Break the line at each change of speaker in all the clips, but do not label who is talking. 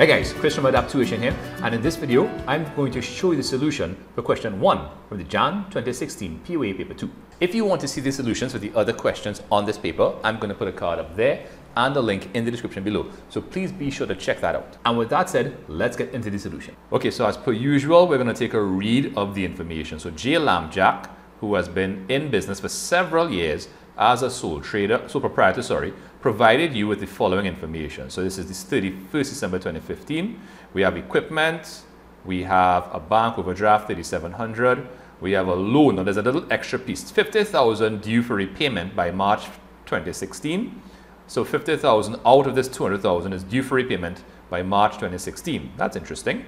Hey guys, Chris from Adapt Tuition here, and in this video, I'm going to show you the solution for question 1 from the Jan 2016 POA paper 2. If you want to see the solutions for the other questions on this paper, I'm going to put a card up there and a link in the description below. So please be sure to check that out. And with that said, let's get into the solution. Okay, so as per usual, we're going to take a read of the information. So Jay Lambjack, who has been in business for several years, as a sole trader, sole proprietor, sorry, provided you with the following information. So this is the 31st December 2015. We have equipment, we have a bank overdraft 3700, we have a loan, now there's a little extra piece, 50,000 due for repayment by March 2016. So 50,000 out of this 200,000 is due for repayment by March 2016. That's interesting.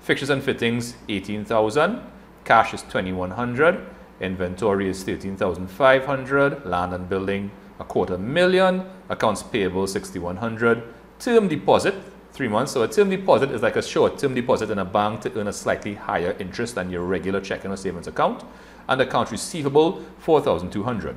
Fixtures and fittings 18,000, cash is 2100, Inventory is 13,500. Land and building, a quarter million. Accounts payable, 6,100. Term deposit, three months. So a term deposit is like a short-term deposit in a bank to earn a slightly higher interest than your regular checking or savings account. And account receivable, 4,200.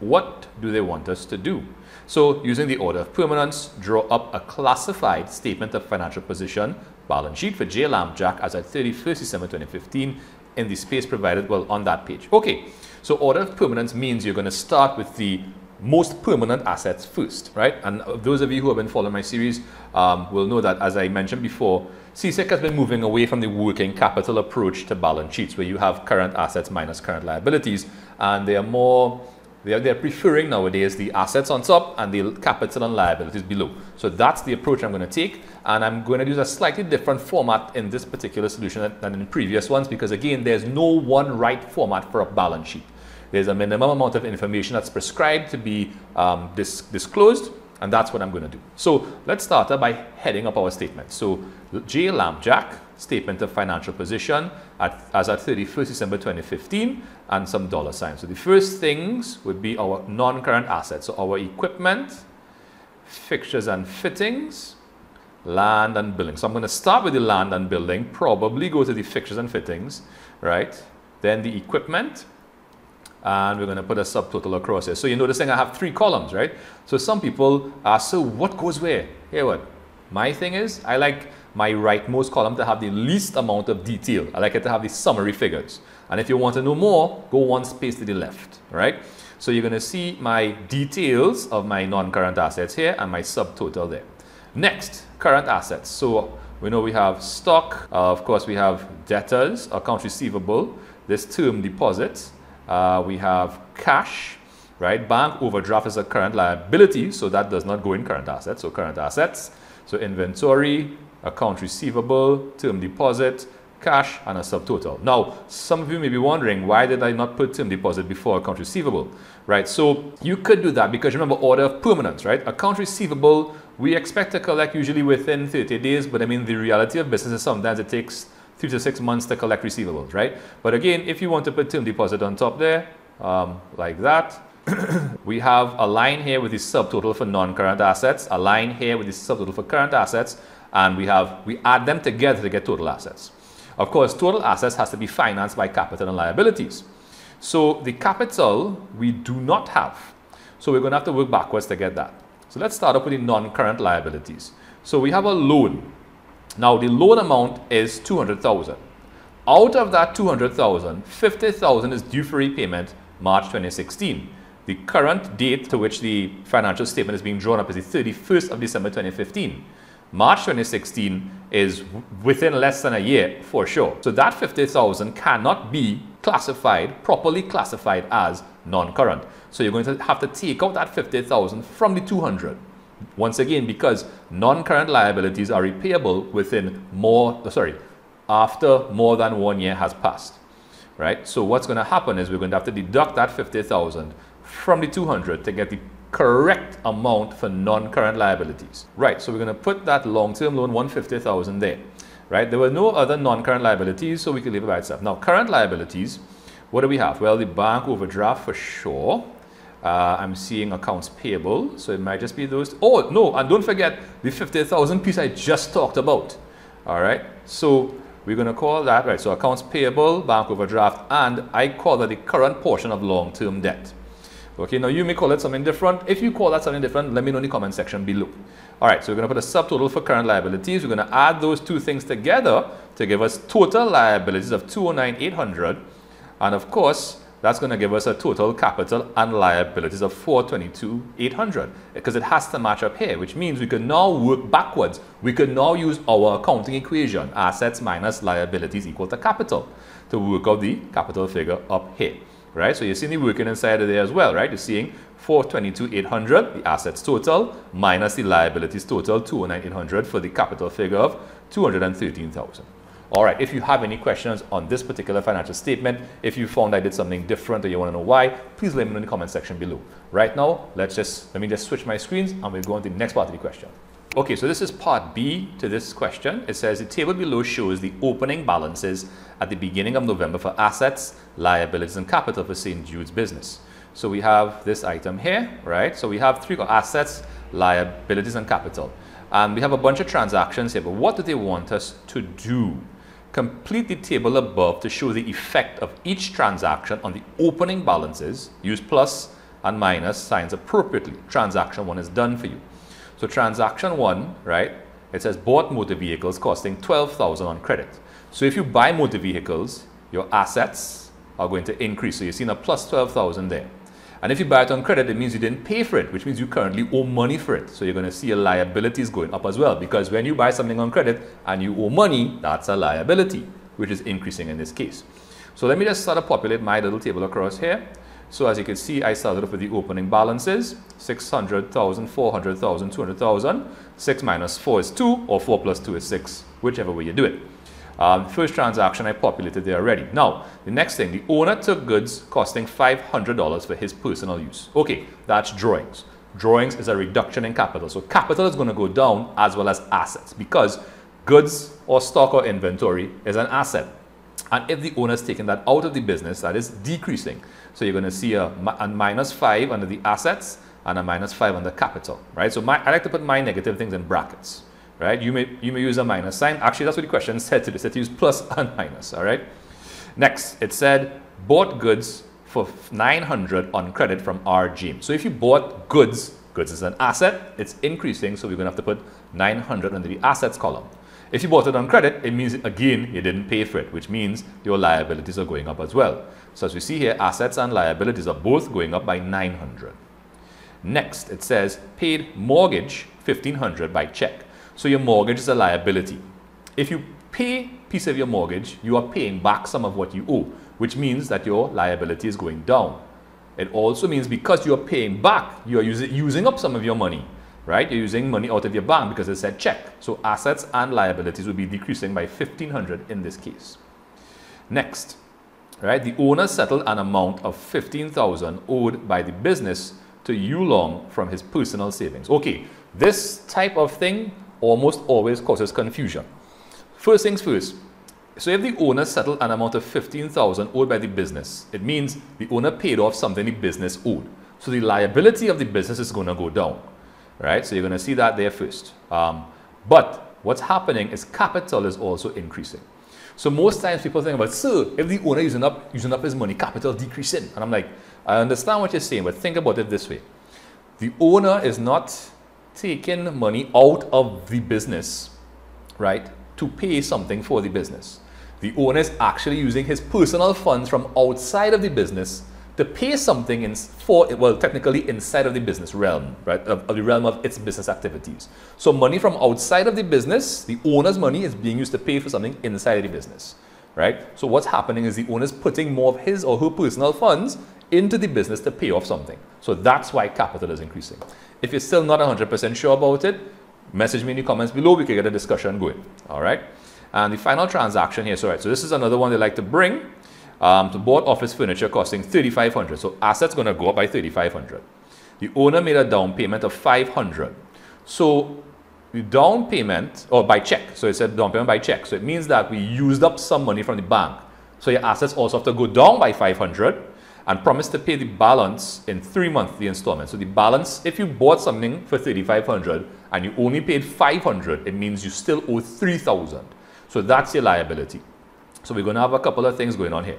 What do they want us to do? So using the order of permanence, draw up a classified statement of financial position, balance sheet for J. Lambjack as at 31st December 2015 in the space provided, well, on that page. Okay, so order of permanence means you're going to start with the most permanent assets first, right? And those of you who have been following my series um, will know that, as I mentioned before, CSEC has been moving away from the working capital approach to balance sheets, where you have current assets minus current liabilities, and they are more they're, they're preferring nowadays the assets on top and the capital and liabilities below. So that's the approach I'm going to take. And I'm going to use a slightly different format in this particular solution than in previous ones because again, there's no one right format for a balance sheet. There's a minimum amount of information that's prescribed to be um, dis disclosed and that's what I'm going to do. So let's start by heading up our statement. So J. Lambjack, statement of financial position at, as at 31st December 2015 and some dollar signs. So the first things would be our non-current assets. So our equipment, fixtures and fittings, land and building. So I'm going to start with the land and building, probably go to the fixtures and fittings, right? Then the equipment, and we're going to put a subtotal across here. So you're noticing I have three columns, right? So some people ask, so what goes where? Here what? My thing is, I like my rightmost column to have the least amount of detail. I like it to have the summary figures. And if you want to know more, go one space to the left, right? So you're going to see my details of my non-current assets here and my subtotal there. Next, current assets. So we know we have stock, uh, of course we have debtors, accounts receivable, this term deposits, uh, we have cash, right? Bank overdraft is a current liability, so that does not go in current assets, so current assets. So inventory, account receivable, term deposit, cash, and a subtotal. Now, some of you may be wondering, why did I not put term deposit before account receivable, right? So you could do that because remember order of permanence, right? Account receivable, we expect to collect usually within 30 days, but I mean, the reality of business is sometimes it takes three to six months to collect receivables, right? But again, if you want to put term deposit on top there, um, like that, we have a line here with the subtotal for non-current assets, a line here with the subtotal for current assets, and we have we add them together to get total assets. Of course, total assets has to be financed by capital and liabilities. So the capital we do not have. So we're going to have to work backwards to get that. So let's start off with the non-current liabilities. So we have a loan. Now the loan amount is 200,000. Out of that 200,000, 50,000 is due for repayment March 2016. The current date to which the financial statement is being drawn up is the 31st of December 2015. March 2016 is within less than a year for sure. So that 50,000 cannot be classified, properly classified as non-current. So you're going to have to take out that 50,000 from the 200. Once again, because non-current liabilities are repayable within more, uh, sorry, after more than one year has passed, right? So what's going to happen is we're going to have to deduct that 50,000 from the 200 to get the correct amount for non-current liabilities. Right, so we're going to put that long-term loan 150,000 there. Right, there were no other non-current liabilities, so we can leave it by itself. Now, current liabilities, what do we have? Well, the bank overdraft for sure. Uh, I'm seeing accounts payable, so it might just be those. Oh, no, and don't forget the 50,000 piece I just talked about. All right, so we're going to call that, right, so accounts payable, bank overdraft, and I call that the current portion of long-term debt. Okay, now you may call it something different. If you call that something different, let me know in the comment section below. All right, so we're going to put a subtotal for current liabilities. We're going to add those two things together to give us total liabilities of 209,800. And of course, that's going to give us a total capital and liabilities of 422,800 because it has to match up here, which means we can now work backwards. We can now use our accounting equation, assets minus liabilities equal to capital, to work out the capital figure up here, right? So you're seeing the working inside of there as well, right? You're seeing 422,800, the assets total, minus the liabilities total, 209,800 for the capital figure of 213,000. All right, if you have any questions on this particular financial statement, if you found I did something different or you want to know why, please let me know in the comment section below. Right now, let's just, let me just switch my screens and we'll go on to the next part of the question. Okay, so this is part B to this question. It says the table below shows the opening balances at the beginning of November for assets, liabilities, and capital for St. Jude's business. So we have this item here, right? So we have three assets, liabilities, and capital. And we have a bunch of transactions here, but what do they want us to do? Complete the table above to show the effect of each transaction on the opening balances. Use plus and minus signs appropriately. Transaction 1 is done for you. So transaction 1, right, it says bought motor vehicles costing 12,000 on credit. So if you buy motor vehicles, your assets are going to increase. So you're seeing a plus 12,000 there. And if you buy it on credit, it means you didn't pay for it, which means you currently owe money for it. So you're going to see your liabilities going up as well. Because when you buy something on credit and you owe money, that's a liability, which is increasing in this case. So let me just start to populate my little table across here. So as you can see, I started off with the opening balances, 600,000, 400,000, 200,000. 6 minus 4 is 2, or 4 plus 2 is 6, whichever way you do it. Um, first transaction I populated there already. Now, the next thing, the owner took goods costing $500 for his personal use. Okay, that's drawings. Drawings is a reduction in capital. So capital is going to go down as well as assets because goods or stock or inventory is an asset. And if the owner is taking that out of the business, that is decreasing. So you're going to see a, a minus 5 under the assets and a minus 5 under capital, right? So my, I like to put my negative things in brackets right? You may, you may use a minus sign. Actually, that's what the question said to this. It use plus and minus, all right? Next, it said bought goods for 900 on credit from R. James. So if you bought goods, goods is an asset, it's increasing, so we're going to have to put 900 under the assets column. If you bought it on credit, it means, again, you didn't pay for it, which means your liabilities are going up as well. So as we see here, assets and liabilities are both going up by 900. Next, it says paid mortgage 1500 by check. So your mortgage is a liability. If you pay piece of your mortgage, you are paying back some of what you owe, which means that your liability is going down. It also means because you are paying back, you are using, using up some of your money, right? You're using money out of your bank because it said check. So assets and liabilities will be decreasing by 1500 in this case. Next, right? The owner settled an amount of 15,000 owed by the business to Yulong from his personal savings. Okay, this type of thing almost always causes confusion. First things first, so if the owner settled an amount of 15,000 owed by the business, it means the owner paid off something the business owed. So the liability of the business is going to go down, right? So you're going to see that there first. Um, but what's happening is capital is also increasing. So most times people think about, sir, if the owner using up using up his money, capital decreasing. And I'm like, I understand what you're saying, but think about it this way. The owner is not taking money out of the business, right, to pay something for the business. The owner is actually using his personal funds from outside of the business to pay something in for it, well technically inside of the business realm right of, of, the realm of its business activities so money from outside of the business the owner's money is being used to pay for something inside of the business right so what's happening is the owner's putting more of his or her personal funds into the business to pay off something so that's why capital is increasing if you're still not 100% sure about it, message me in the comments below. We can get a discussion going. All right. And the final transaction here. So, right, so this is another one they like to bring. Um, to bought office furniture costing 3500 So assets going to go up by 3500 The owner made a down payment of 500 So the down payment, or by check, so it said down payment by check. So it means that we used up some money from the bank. So your assets also have to go down by 500 and promise to pay the balance in three months, the installment. So the balance, if you bought something for 3500 and you only paid 500, it means you still owe 3000. So that's your liability. So we're going to have a couple of things going on here.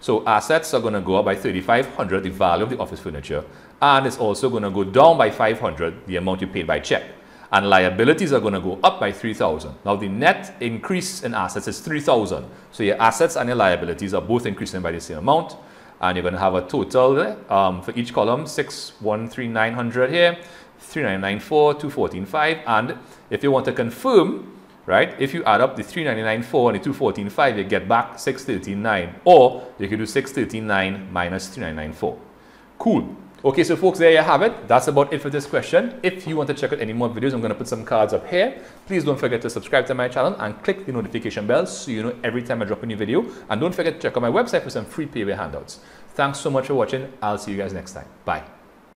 So assets are going to go up by 3,500, the value of the office furniture, and it's also going to go down by 500, the amount you paid by check. And liabilities are going to go up by 3,000. Now the net increase in assets is 3,000. So your assets and your liabilities are both increasing by the same amount. And you're going to have a total um, for each column, 613,900 here, 3994, 214.5. And if you want to confirm right? If you add up the 399.4 and the 214.5, you get back 613.9. Or you can do 613.9 minus 399.4. Cool. Okay, so folks, there you have it. That's about it for this question. If you want to check out any more videos, I'm going to put some cards up here. Please don't forget to subscribe to my channel and click the notification bell so you know every time I drop a new video. And don't forget to check out my website for some free POA handouts. Thanks so much for watching. I'll see you guys next time. Bye.